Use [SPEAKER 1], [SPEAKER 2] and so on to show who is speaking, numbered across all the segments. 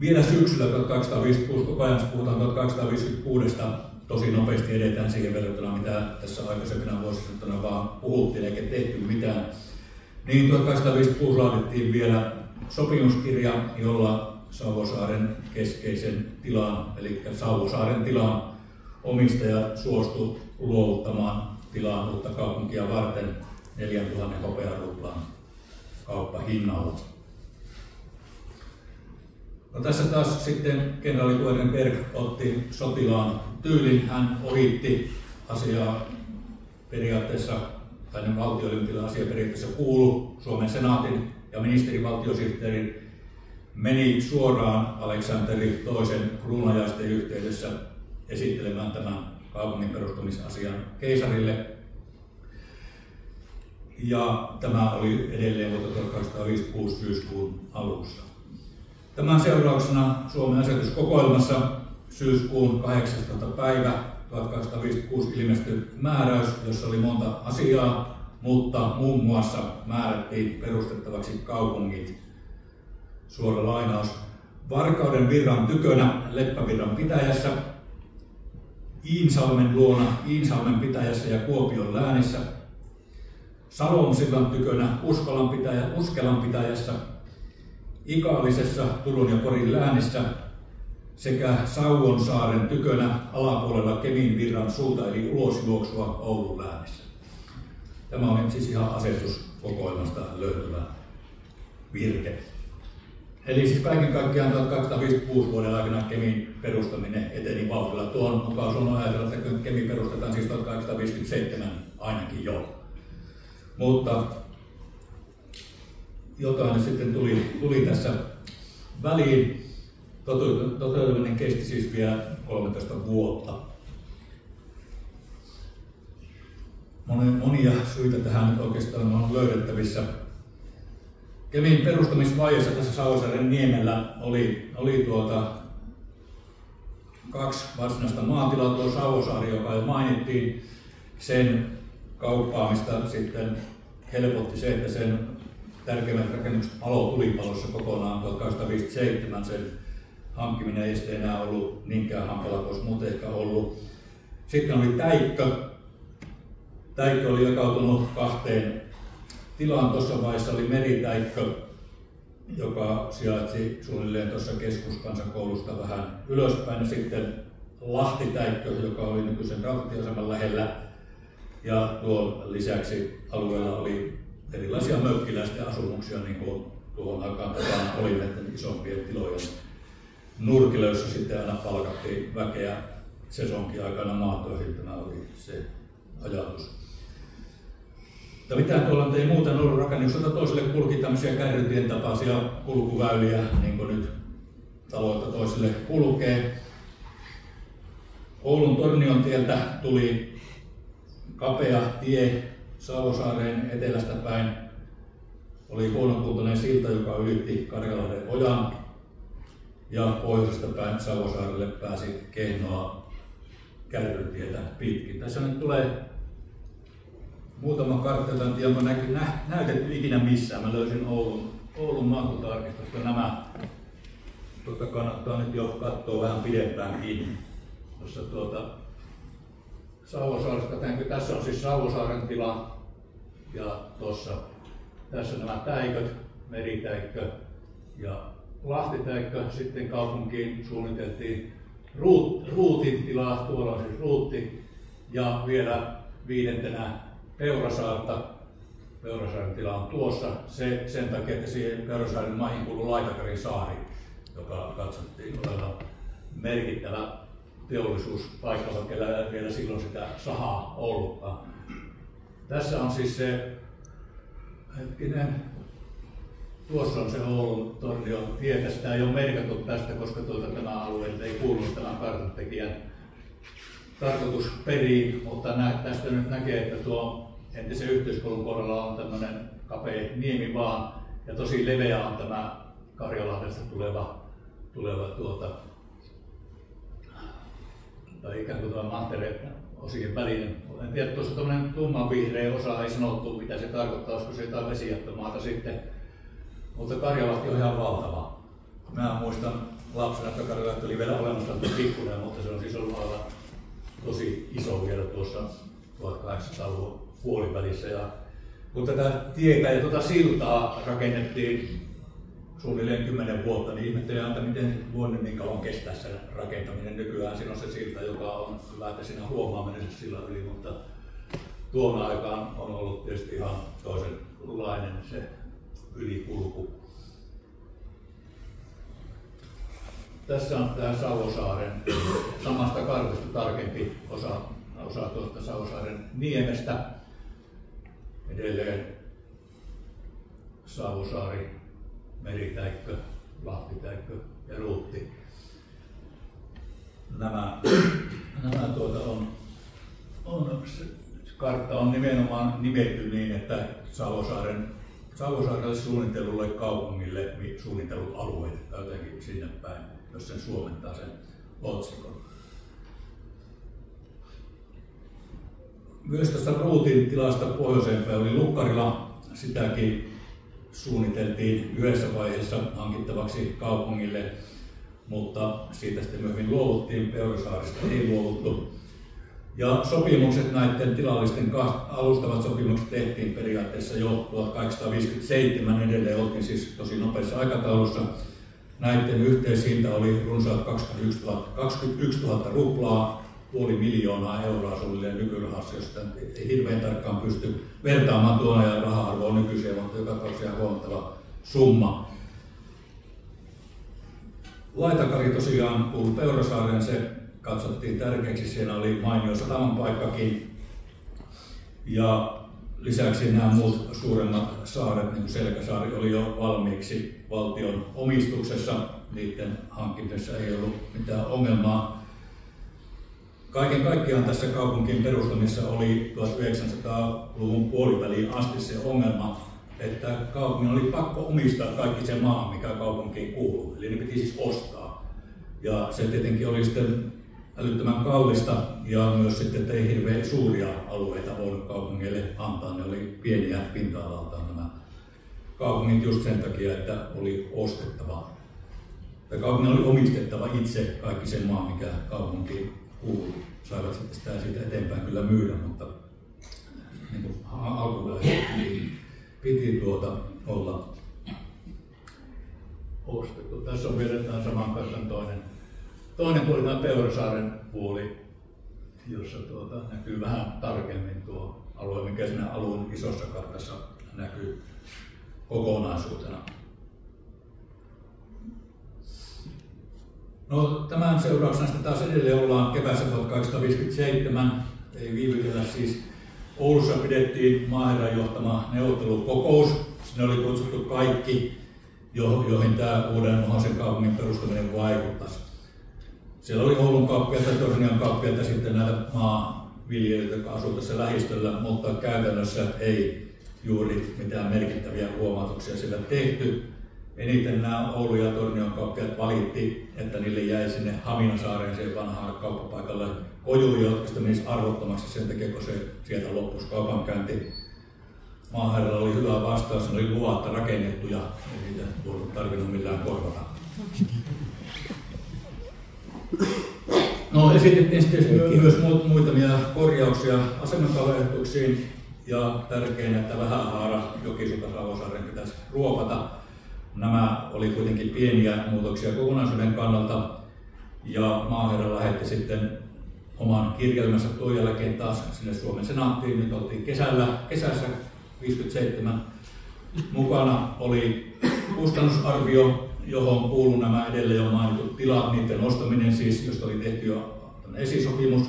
[SPEAKER 1] vielä syksyllä 1256, koko ajan puhutaan 1256, tosi nopeasti edetään siihen verrattuna, mitä tässä aikaisempina vuosina vaan puhuttiin eikä tehty mitään. Niin 1856 laadittiin vielä sopimuskirja, jolla Savosaaren keskeisen tilan, eli Savosaaren tilan omistaja suostui luovuttamaan tilaa uutta kaupunkia varten 4000 hopearuplan kauppahinnalla. No tässä taas sitten kenraali Berg otti sotilaan tyylin. Hän ohitti asiaa periaatteessa, tai valtioiden asia periaatteessa kuulu Suomen senaatin ja ministerivaltiosihteerin meni suoraan Aleksanteri toisen kruunajaisten yhteydessä esittelemään tämän kaupungin perustamisasian keisarille. Ja tämä oli edelleen vuotta 1856 syyskuun alussa. Tämän seurauksena Suomen asetuskokoelmassa syyskuun 18. päivä 1856 ilmestyi määräys, jossa oli monta asiaa, mutta muun muassa määrättiin perustettavaksi kaupungit. Suora lainaus. Varkauden virran tykönä Leppävirran pitäjässä, Iinsalmen luona Iinsalmen pitäjässä ja Kuopion läänissä, Salon sillan tykönä Uskolan pitäjä, Uskelan pitäjässä, Ikaalisessa Turun ja Porin läänissä sekä Sauvonsaaren tykönä alapuolella Kemin virran suunta eli ulosjuoksua Oulun läänissä. Tämä on siis ihan asetuskokoelmasta löytyvä virke. Eli siis kaiken kaikkiaan 1256 vuoden aikana Kemin perustaminen eteni vauhdilla. Tuon mukaan on ajatella, että Kemi perustetaan siis 1857 ainakin jo. Mutta jotain sitten tuli, tuli tässä väliin. Toteutuminen kesti siis vielä 13 vuotta. Monia syitä tähän nyt oikeastaan on löydettävissä. Kemin perustamisvaiheessa tässä Sausaaren niemellä oli, oli tuota, kaksi varsinaista maatilaa, tuo Savosaari, joka jo mainittiin, sen kauppaamista sitten helpotti se, että sen tärkeimmät rakennukset palo tulipalossa kokonaan 1857. Sen hankkiminen ei sitten enää ollut niinkään hankala, koska muuten ehkä ollut. Sitten oli Täikkö. Täikkö oli jakautunut kahteen tilaan. Tuossa vaiheessa oli Meritäikkö, joka sijaitsi suunnilleen tuossa keskuskansakoulusta vähän ylöspäin. Ja sitten Lahtitäikkö, joka oli nykyisen rautatieaseman lähellä. Ja tuon lisäksi alueella oli erilaisia mökkiläisten asumuksia, niin kuin tuohon aikaan oli näiden isompien tilojen nurkille, jossa sitten aina palkattiin väkeä sesonkin aikana maatöihin. Tämä oli se ajatus. Ja mitään tuolla ei muuten ollut rakennukselta toiselle kulki tämmöisiä kärrytien tapaisia kulkuväyliä, niin kuin nyt taloilta toiselle kulkee. Oulun Tornion tieltä tuli kapea tie Savosaareen etelästä päin oli huonokuntoinen silta, joka ylitti Karjalahden ojan ja pohjoisesta päin Savosaarelle pääsi Kehnoa kärrytietä pitkin. Tässä nyt tulee muutama kartta, jota en tiedä, onko nä, näytetty ikinä missään. Mä löysin Oulun, Oulun maakuntaarkistosta nämä. Tuota kannattaa nyt jo katsoa vähän pidempäänkin. Tuossa tuota, Savosaaresta, tässä on siis Savosaaren tila ja tuossa tässä nämä täiköt, meritäikkö ja Lahtitäikkö. Sitten kaupunkiin suunniteltiin ruut, ruutin tilaa, tuolla on siis ruutti ja vielä viidentenä Peurasaarta. Peurasaaren tila on tuossa se, sen takia, että siihen Peurasaaren maihin kuuluu Laitakarin saari, joka katsottiin olevan merkittävä teollisuuspaikka, vaikka vielä silloin sitä sahaa ollutkaan. Tässä on siis se, hetkinen, tuossa on se Oulun tornion tie. Sitä ei ole merkattu tästä, koska tuota, tämä alue ei kuulu tämän kartantekijän tarkoitusperiin, mutta nä, tästä nyt näkee, että tuo entisen yhteiskoulun kohdalla on tämmöinen kapea niemi vaan, ja tosi leveä on tämä Karjalahdesta tuleva, tuleva tuota, tai ikään kuin tuo mantereen osien välinen. En tiedä, tuossa tuommoinen tummanvihreä osa ei sanottu, mitä se tarkoittaa, olisiko se jotain vesijättömaata sitten. Mutta Karjalahti on ihan valtava. Mä muistan lapsena, että oli vielä olemassa pikkuinen, mutta se on siis ollut aivan tosi iso vielä tuossa 1800-luvun puolivälissä. Ja, kun tätä tietä ja tuota siltaa rakennettiin suunnilleen 10 vuotta, niin ihmettelen, että miten voinut niin kauan kestää sen rakentaminen. Nykyään siinä on se silta, joka on hyvä, että siinä huomaa mennä sillä yli, mutta tuon aikaan on ollut tietysti ihan toisenlainen se ylikulku. Tässä on tämä Savosaaren samasta kartasta tarkempi osa, osa tuosta Savosaaren niemestä. Edelleen Savosaari, Meritäikkö, Lahtitäikkö ja Ruutti. Nämä, nämä tuota on, on, kartta on nimenomaan nimetty niin, että Savosaaren Savosaarelle suunnitellulle kaupungille suunnitellut alueet tai jotenkin sinne päin jos sen suomentaa sen otsikon. Myös tästä ruutin tilasta pohjoiseen päin oli Lukkarila. Sitäkin suunniteltiin yhdessä vaiheessa hankittavaksi kaupungille, mutta siitä sitten myöhemmin luovuttiin. Peurasaarista ei luovuttu. Ja sopimukset näiden tilallisten alustavat sopimukset tehtiin periaatteessa jo 1857 edelleen, oltiin siis tosi nopeassa aikataulussa. Näiden yhteishinta oli runsaat 21 000, 21 000 ruplaa, puoli miljoonaa euroa suunnilleen nykyrahassa, josta hirveän tarkkaan pysty vertaamaan tuon ajan raha-arvoa nykyiseen, mutta joka ihan huomattava summa. Laitakari tosiaan kuului Peurasaareen, se katsottiin tärkeäksi, siellä oli mainio sataman paikkakin. Ja lisäksi nämä muut suuremmat saaret, niin kuin Selkäsaari, oli jo valmiiksi valtion omistuksessa. Niiden hankkimisessa ei ollut mitään ongelmaa. Kaiken kaikkiaan tässä kaupunkien perustamisessa oli 1900-luvun puoliväliin asti se ongelma, että kaupungin oli pakko omistaa kaikki se maa, mikä kaupunkiin kuuluu. Eli ne piti siis ostaa. Ja se tietenkin oli sitten älyttömän kallista ja myös sitten, että ei hirveän suuria alueita voinut kaupungeille antaa. Ne oli pieniä pinta-alaltaan nämä kaupungit just sen takia, että oli ostettava. Tai kaupungin oli omistettava itse kaikki sen maa, mikä kaupunkiin kuuluu. Saivat sitten sitä siitä eteenpäin kyllä myydä, mutta niin alkuvaiheessa piti, piti tuota olla ostettu. Tässä on vielä tämä saman kanssa toinen Toinen puoli on Peurasaaren puoli, jossa tuota, näkyy vähän tarkemmin tuo alue, mikä siinä alueen isossa kartassa näkyy kokonaisuutena. No, tämän seurauksena sitten taas edelleen ollaan keväässä 1857, ei viivytellä siis. Oulussa pidettiin maaherran johtama neuvottelukokous. Sinne oli kutsuttu kaikki, joihin tämä uuden Mohosen kaupungin perustaminen vaikuttaisi. Siellä oli Oulun kauppiaita, Tornion kauppiaita, sitten näitä maanviljelijöitä, jotka asuivat tässä lähistöllä, mutta käytännössä ei juuri mitään merkittäviä huomautuksia siellä tehty. Eniten nämä Oulu ja Tornion kauppiaat valitti, että niille jäi sinne Haminasaareen, siihen vanhaan kauppapaikalle, kojuli, jotka sitten menisi arvottomaksi sen takia, kun se sieltä loppuisi kaupankäynti. Maaherralla oli hyvä vastaus, ne oli luvatta rakennettu ja ei niitä tarvinnut millään korvata. No esitettiin sitten myös muutamia korjauksia asemakaavaehdotuksiin ja tärkein, että Vähähaara Jokisuta Savosaaren pitäisi ruopata. Nämä oli kuitenkin pieniä muutoksia kokonaisuuden kannalta ja maaherra lähetti sitten oman kirjelmänsä tuon jälkeen taas sinne Suomen senaattiin. Nyt oltiin kesällä, kesässä 57 mukana oli kustannusarvio johon kuuluu nämä edelleen jo mainitut tilat, niiden ostaminen siis, josta oli tehty jo esisopimus,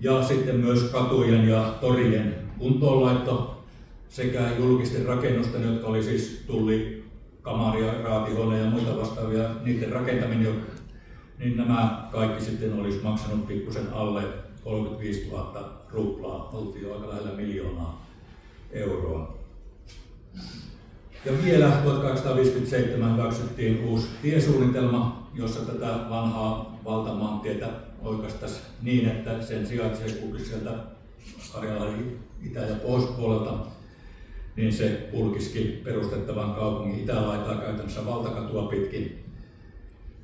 [SPEAKER 1] ja sitten myös katujen ja torien kuntoonlaitto sekä julkisten rakennusten, jotka oli siis tulli, kamaria, raatihuone ja muita vastaavia, niiden rakentaminen, niin nämä kaikki sitten olisi maksanut pikkusen alle 35 000 ruplaa, oltiin jo aika lähellä miljoonaa euroa. Ja vielä 1857 hyväksyttiin uusi tiesuunnitelma, jossa tätä vanhaa valtamaantietä oikeastaan niin, että sen sijaitsee kulkisi sieltä Karjalan itä- ja pohjoispuolelta, niin se kulkiski perustettavan kaupungin itälaitaa käytännössä valtakatua pitkin.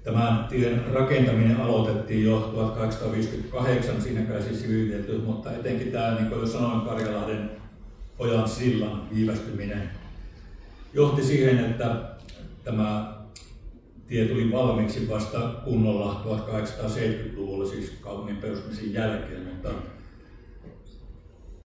[SPEAKER 1] Tämän tien rakentaminen aloitettiin jo 1858, siinä kai siis siviilitelty, mutta etenkin tämä, niin kuin jo sanoin, Karjalahden ojan sillan viivästyminen johti siihen, että tämä tie tuli valmiiksi vasta kunnolla 1870-luvulla, siis kaupungin perustamisen jälkeen, mutta